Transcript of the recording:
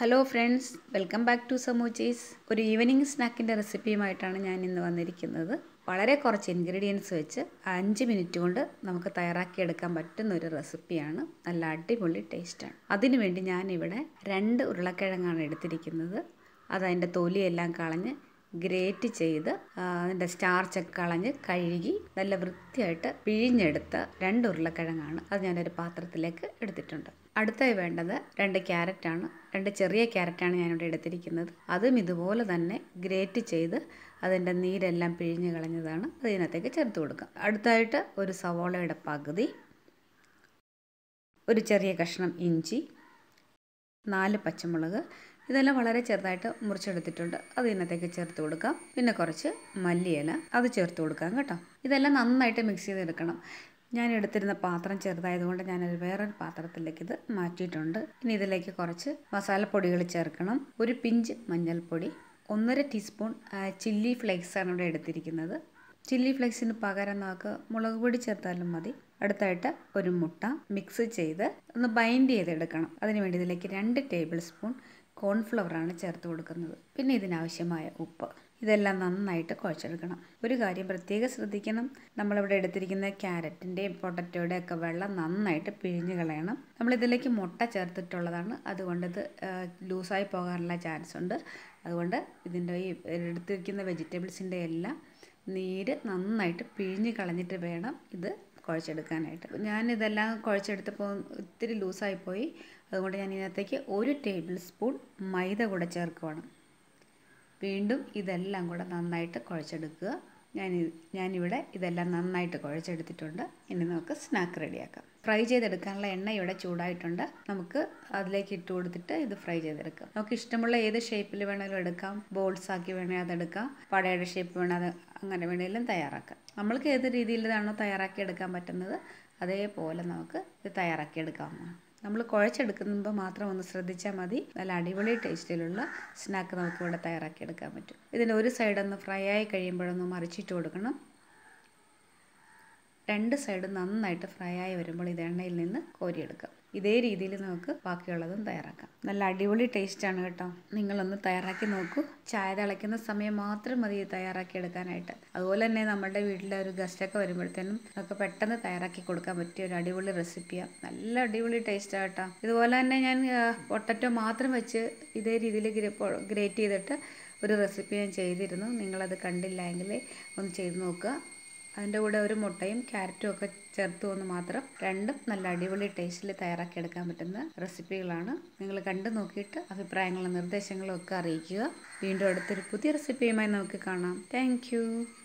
Hello friends welcome back to സമൂച്ചീസ് ഒരു evening സ്നാക്കിന്റെ റെസിപ്പിയുമായിട്ടാണ് ഞാൻ ഇന്ന് വന്നിരിക്കുന്നത്. വളരെ കുറച്ച് ഇൻഗ്രീഡിയൻസ് വെച്ച് അഞ്ച് മിനിറ്റ് കൊണ്ട് നമുക്ക് തയ്യാറാക്കിയെടുക്കാൻ പറ്റുന്ന ഒരു റെസിപ്പിയാണ് നല്ല അടിപൊളി ടേസ്റ്റാണ് അതിനുവേണ്ടി ഞാനിവിടെ രണ്ട് ഉരുളക്കിഴങ്ങാണ് എടുത്തിരിക്കുന്നത്. അതതിന്റെ തൊലിയെല്ലാം കളഞ്ഞ് ഗ്രേറ്റ് ചെയ്ത് അതിന്റെ സ്റ്റാർച്ചൊക്കെ കളഞ്ഞ് കഴുകി നല്ല വൃത്തിയായിട്ട് പിഴിഞ്ഞെടുത്ത രണ്ട് ഉരുളക്കിഴങ്ങാണ് അത് ഞാനൊരു പാത്രത്തിലേക്ക് എടുത്തിട്ടുണ്ട്. അടുത്തായി വേണ്ടത് രണ്ട് ക്യാരറ്റാണ്. രണ്ട് ചെറിയ ക്യാരറ്റാണ് ഞാനിവിടെ എടുത്തിരിക്കുന്നത്. അതും ഇതുപോലെ തന്നെ ഗ്രേറ്റ് ചെയ്ത് അതിന്റെ നീരെല്ലാം പിഴിഞ്ഞ് കളഞ്ഞതാണ്. അത് ഇതിനകത്തേക്ക് ചേർത്ത് കൊടുക്കുക അടുത്തായിട്ട് ഒരു സവോളയുടെ പകുതി ഒരു ചെറിയ കഷ്ണം ഇഞ്ചി നാല് പച്ചമുളക് ഇതെല്ലാം വളരെ ചെറുതായിട്ട് മുറിച്ചെടുത്തിട്ടുണ്ട്. അത് ഇതിനകത്തേക്ക് ചേർത്ത് കൊടുക്കാം. പിന്നെ കുറച്ച് മല്ലിയില അത് ചേർത്ത് കൊടുക്കാം കേട്ടോ. ഇതെല്ലാം നന്നായിട്ട് മിക്സ് ചെയ്തെടുക്കണം. ഞാൻ എടുത്തിരുന്ന പാത്രം ചെറുതായതുകൊണ്ട് ഞാൻ വേറൊരു പാത്രത്തിലേക്ക് ഇത് മാറ്റിയിട്ടുണ്ട്. ഇനി ഇതിലേക്ക് കുറച്ച് മസാലപ്പൊടികൾ ചേർക്കണം. ഒരു പിഞ്ച് മഞ്ഞൾപ്പൊടി ഒന്നര ടീസ്പൂൺ ചില്ലി ഫ്ലേക്സാണ് ഇവിടെ എടുത്തിരിക്കുന്നത്. ചില്ലി ഫ്ലേക്സിന് പകരം നമുക്ക് മുളക് പൊടി ചേർത്താലും മതി. അടുത്തായിട്ട് ഒരു മുട്ട മിക്സ് ചെയ്ത് ഒന്ന് ബൈൻഡ് ചെയ്തെടുക്കണം. അതിനുവേണ്ടി ഇതിലേക്ക് രണ്ട് ടേബിൾ സ്പൂൺ കോൺഫ്ലവറാണ് ചേർത്ത് കൊടുക്കുന്നത്. പിന്നെ ഇതിനാവശ്യമായ ഉപ്പ്. ഇതെല്ലാം നന്നായിട്ട് കുഴച്ചെടുക്കണം. ഒരു കാര്യം പ്രത്യേകം ശ്രദ്ധിക്കണം. നമ്മളിവിടെ എടുത്തിരിക്കുന്ന ക്യാരറ്റിന്റെയും പൊട്ടറ്റോയുടെയും ഒക്കെ വെള്ളം നന്നായിട്ട് പിഴിഞ്ഞ് കളയണം. നമ്മളിതിലേക്ക് മുട്ട ചേർത്തിട്ടുള്ളതാണ്. അതുകൊണ്ട് ഇത് ലൂസായി പോകാനുള്ള ചാൻസ് ഉണ്ട്. അതുകൊണ്ട് ഇതിന്റെ ഈ എടുത്തിരിക്കുന്ന വെജിറ്റബിൾസിന്റെ എല്ലാം നീര് നന്നായിട്ട് പിഴിഞ്ഞ് കളഞ്ഞിട്ട് വേണം ഇത് കുഴച്ചെടുക്കാനായിട്ട്. ഞാനിതെല്ലാം കുഴച്ചെടുത്തപ്പോൾ ഒത്തിരി ലൂസായിപ്പോയി അതുകൊണ്ട് ഞാൻ ഇതിനകത്തേക്ക് ഒരു ടേബിൾ സ്പൂൺ മൈദ കൂടെ ചേർക്കുവാണ്. വീണ്ടും ഇതെല്ലാം കൂടെ നന്നായിട്ട് കുഴച്ചെടുക്കുക. ഞാൻ ഞാനിവിടെ ഇതെല്ലാം നന്നായിട്ട് കുഴച്ചെടുത്തിട്ടുണ്ട്. ഇനി നമുക്ക് സ്നാക്ക് റെഡിയാക്കാം ഫ്രൈ ചെയ്തെടുക്കാനുള്ള എണ്ണ ഇവിടെ ചൂടായിട്ടുണ്ട്. നമുക്ക് അതിലേക്ക് ഇട്ട് കൊടുത്തിട്ട് ഇത് ഫ്രൈ ചെയ്തെടുക്കാം. നമുക്ക് ഇഷ്ടമുള്ള ഏത് ഷേപ്പിൽ വേണമെങ്കിലും എടുക്കാം. ബോൾസ് ആക്കി വേണമെങ്കിൽ അതെടുക്കാം. പടയുടെ ഷേപ്പ് വേണേൽ അത് അങ്ങനെ വേണമെങ്കിലും തയ്യാറാക്കാം. നമ്മൾക്ക് ഏത് രീതിയിലാണോ തയ്യാറാക്കി എടുക്കാൻ പറ്റുന്നത്? അതേപോലെ നമുക്ക് ഇത് തയ്യാറാക്കി എടുക്കാവുന്നതാണ് നമ്മൾ കുഴച്ചെടുക്കുമ്പോൾ മാത്രം ഒന്ന് ശ്രദ്ധിച്ചാൽ മതി. നല്ല അടിപൊളി ടേസ്റ്റിലുള്ള സ്നാക്ക് നമുക്കിവിടെ തയ്യാറാക്കി എടുക്കാൻ പറ്റും. ഇതിന്റെ ഒരു സൈഡൊന്ന് ഫ്രൈ ആയി കഴിയുമ്പോഴൊന്ന് മറിച്ചിട്ട് കൊടുക്കണം. രണ്ട് സൈഡും നന്നായിട്ട് ഫ്രൈ ആയി വരുമ്പോൾ ഇത് എണ്ണയിൽ നിന്ന് കോരിയെടുക്കാം. ഇതേ രീതിയിൽ നമുക്ക് ബാക്കിയുള്ളതും തയ്യാറാക്കാം. നല്ല അടിപൊളി ടേസ്റ്റാണ് കേട്ടോ. നിങ്ങളൊന്ന് തയ്യാറാക്കി നോക്കൂ. ചായ തിളയ്ക്കുന്ന സമയം മാത്രം മതി തയ്യാറാക്കി എടുക്കാനായിട്ട്. അതുപോലെ തന്നെ നമ്മുടെ വീട്ടിലെ ഒരു ഗസ്റ്റൊക്കെ വരുമ്പോഴത്തേനും നമുക്ക് പെട്ടെന്ന് തയ്യാറാക്കി കൊടുക്കാൻ പറ്റിയ ഒരു അടിപൊളി റെസിപ്പിയാണ് നല്ല അടിപൊളി ടേസ്റ്റാണ് കേട്ടോ. ഇതുപോലെ തന്നെ ഞാൻ പൊട്ടറ്റോ മാത്രം വെച്ച് ഇതേ രീതിയിൽ ഗ്രേറ്റ് ചെയ്തിട്ട് ഒരു റെസിപ്പി ഞാൻ ചെയ്തിരുന്നു. നിങ്ങളത് കണ്ടില്ല എങ്കിൽ ഒന്ന് ചെയ്ത് നോക്കുക. അതിന്റെ കൂടെ ഒരു മുട്ടയും ക്യാരറ്റും ഒക്കെ ചേർത്ത് വന്ന് മാത്രം രണ്ടും നല്ല അടിപൊളി ടേസ്റ്റിൽ തയ്യാറാക്കിയെടുക്കാൻ പറ്റുന്ന റെസിപ്പികളാണ്. നിങ്ങൾ കണ്ടു നോക്കിയിട്ട് അഭിപ്രായങ്ങളും നിർദ്ദേശങ്ങളും ഒക്കെ അറിയിക്കുക. വീണ്ടും അടുത്തൊരു പുതിയ റെസിപ്പിയുമായി നമുക്ക് കാണാം. താങ്ക്